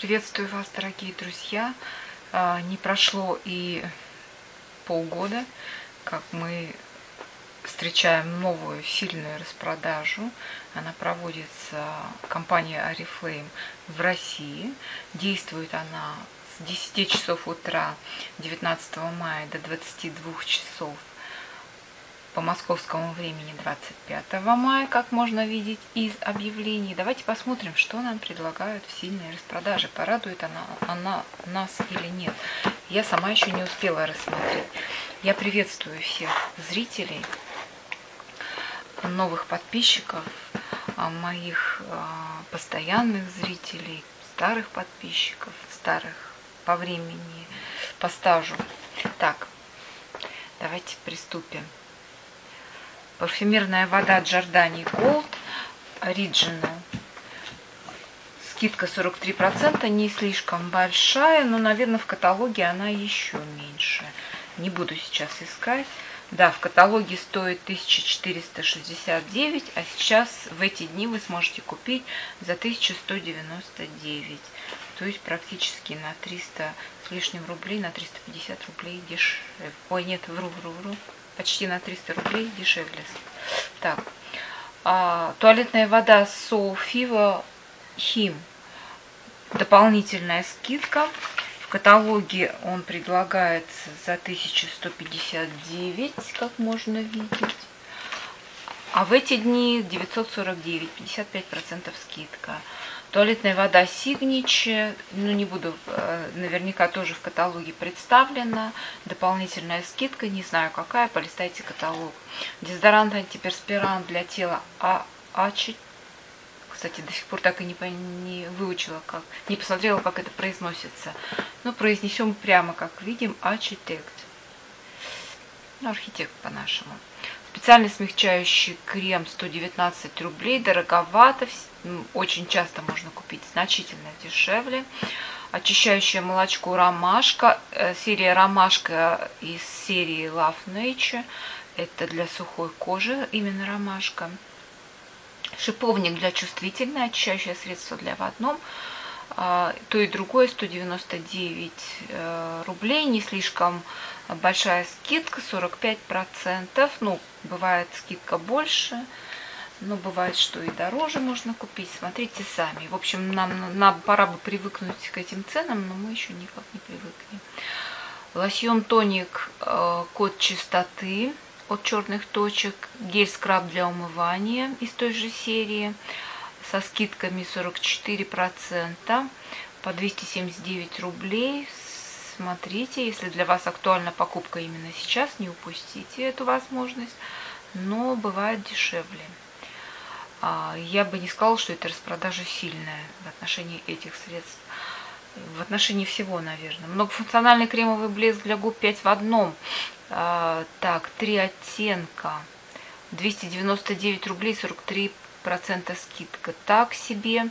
Приветствую вас, дорогие друзья. А, не прошло и полгода, как мы встречаем новую сильную распродажу. Она проводится компанией Oriflame в России. Действует она с 10 часов утра 19 мая до 22 часов по московскому времени 25 мая, как можно видеть из объявлений. Давайте посмотрим, что нам предлагают в сильной распродаже. Порадует она, она нас или нет. Я сама еще не успела рассмотреть. Я приветствую всех зрителей, новых подписчиков, а, моих а, постоянных зрителей, старых подписчиков, старых по времени, по стажу. Так, давайте приступим. Парфюмерная вода Giordani Gold Original. Скидка 43%, не слишком большая, но, наверное, в каталоге она еще меньше. Не буду сейчас искать. Да, в каталоге стоит 1469, а сейчас в эти дни вы сможете купить за 1199. То есть практически на 300 с лишним рублей, на 350 рублей дешевле. Ой, нет, вру, вру, вру почти на 300 рублей дешевле. Так, а, туалетная вода Софива Хим. Дополнительная скидка. В каталоге он предлагается за 1159, как можно видеть. А в эти дни 949, 55% скидка. Туалетная вода Сигничи, ну не буду, э, наверняка тоже в каталоге представлена. Дополнительная скидка, не знаю какая, полистайте каталог. Дезодорант антиперспирант для тела А Ачи. Кстати, до сих пор так и не, не выучила, как, не посмотрела, как это произносится. Но произнесем прямо, как видим, Архитект. Ну, архитект по-нашему. Специальный смягчающий крем 119 рублей, дороговато, очень часто можно купить значительно дешевле. Очищающее молочко ромашка, э, серия ромашка из серии Love Nature, это для сухой кожи именно ромашка. Шиповник для чувствительной, очищающее средство для в одном. А, то и другое 199 э, рублей, не слишком большая скидка, 45%. Ну, бывает скидка больше, но бывает, что и дороже можно купить. Смотрите сами. В общем, нам, нам пора бы привыкнуть к этим ценам, но мы еще никак не привыкнем. Лосьон тоник э, код чистоты от черных точек. Гель-скраб для умывания из той же серии со скидками 44% по 279 рублей смотрите, если для вас актуальна покупка именно сейчас, не упустите эту возможность, но бывает дешевле. А, я бы не сказала, что это распродажа сильная в отношении этих средств. В отношении всего, наверное. Многофункциональный кремовый блеск для губ 5 в одном. А, так, три оттенка. 299 рублей 43 процента скидка. Так себе.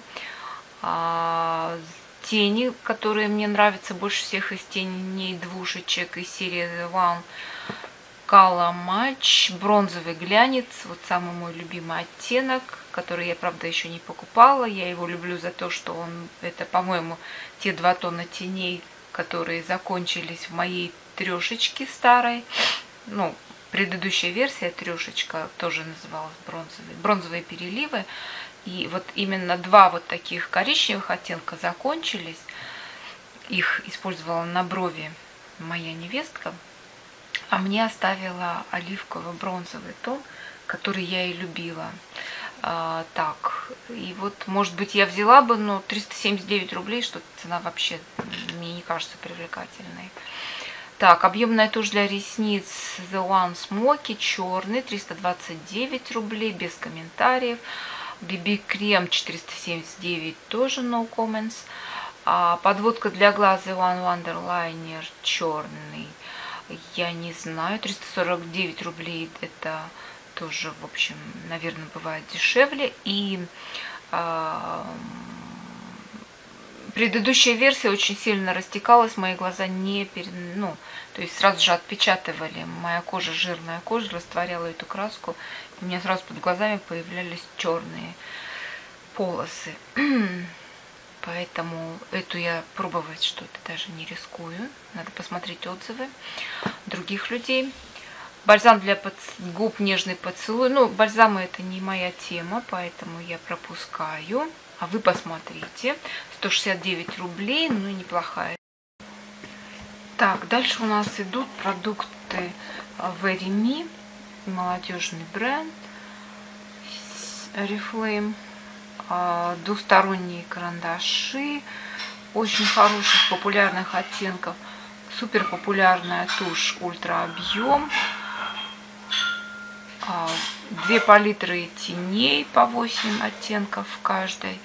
А, тени, которые мне нравятся больше всех из теней двушечек из серии The One. Match, бронзовый глянец, вот самый мой любимый оттенок, который я, правда, еще не покупала. Я его люблю за то, что он, это, по-моему, те два тона теней, которые закончились в моей трешечке старой. Ну, предыдущая версия трешечка тоже называлась бронзовые, бронзовые переливы. И вот именно два вот таких коричневых оттенка закончились. Их использовала на брови моя невестка. А мне оставила оливково-бронзовый тон, который я и любила. А, так, и вот, может быть, я взяла бы, но 379 рублей, что цена вообще мне не кажется привлекательной. Так, объемная тушь для ресниц The One Smoky, черный, 329 рублей, без комментариев. BB крем 479, тоже no comments. А подводка для глаз The One Wonder Liner черный, я не знаю, 349 рублей, это тоже, в общем, наверное, бывает дешевле. И э, предыдущая версия очень сильно растекалась, мои глаза не, перед, ну, то есть сразу же отпечатывали. Моя кожа, жирная кожа, растворяла эту краску. И у меня сразу под глазами появлялись черные полосы. Поэтому эту я пробовать что-то даже не рискую. Надо посмотреть отзывы других людей. Бальзам для губ нежный поцелуй. Ну, бальзамы это не моя тема, поэтому я пропускаю. А вы посмотрите. 169 рублей, ну неплохая. Так, дальше у нас идут продукты Very Me, молодежный бренд, Oriflame, а, двусторонние карандаши, очень хороших популярных оттенков, супер популярная тушь ультра объем, а, две палитры теней по 8 оттенков в каждой,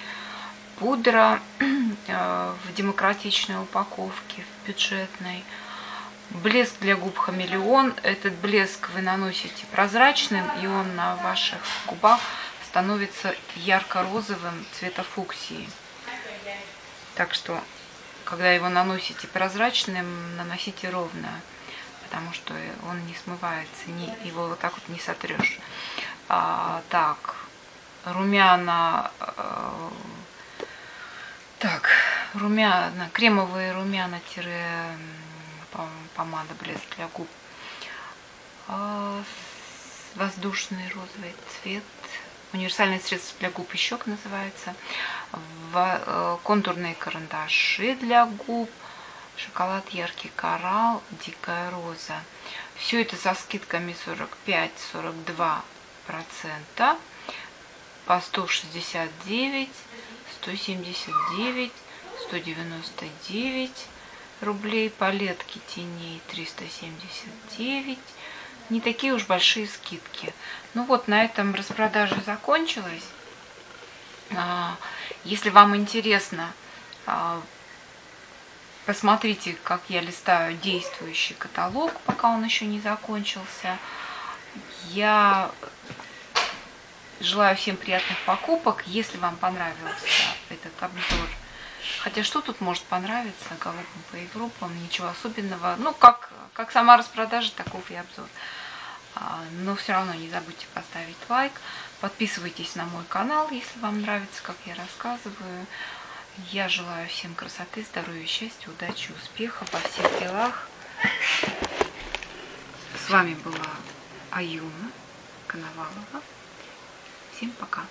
пудра э, в демократичной упаковке, в бюджетной, блеск для губ хамелеон. Этот блеск вы наносите прозрачным, и он на ваших губах становится ярко-розовым цвета фуксии. Так что, когда его наносите прозрачным, наносите ровно потому что он не смывается, не, его вот так вот не сотрешь. А, так, румяна, э, так, румяна, кремовые румяна помада блеск для губ. А, воздушный розовый цвет. Универсальное средство для губ и щек называется. В, э, контурные карандаши для губ шоколад яркий коралл, дикая роза. Все это со скидками 45-42% по 169, 179, 199 рублей. Палетки теней 379. Не такие уж большие скидки. Ну вот, на этом распродажа закончилась. А, если вам интересно а, Посмотрите, как я листаю действующий каталог, пока он еще не закончился. Я желаю всем приятных покупок. Если вам понравился этот обзор, хотя что тут может понравиться, галопом по Европам, ничего особенного. Ну, как, как сама распродажа, таков и обзор. А, но все равно не забудьте поставить лайк. Подписывайтесь на мой канал, если вам нравится, как я рассказываю. Я желаю всем красоты, здоровья, счастья, удачи, успехов во всех делах. С вами была Аюна Коновалова. Всем пока.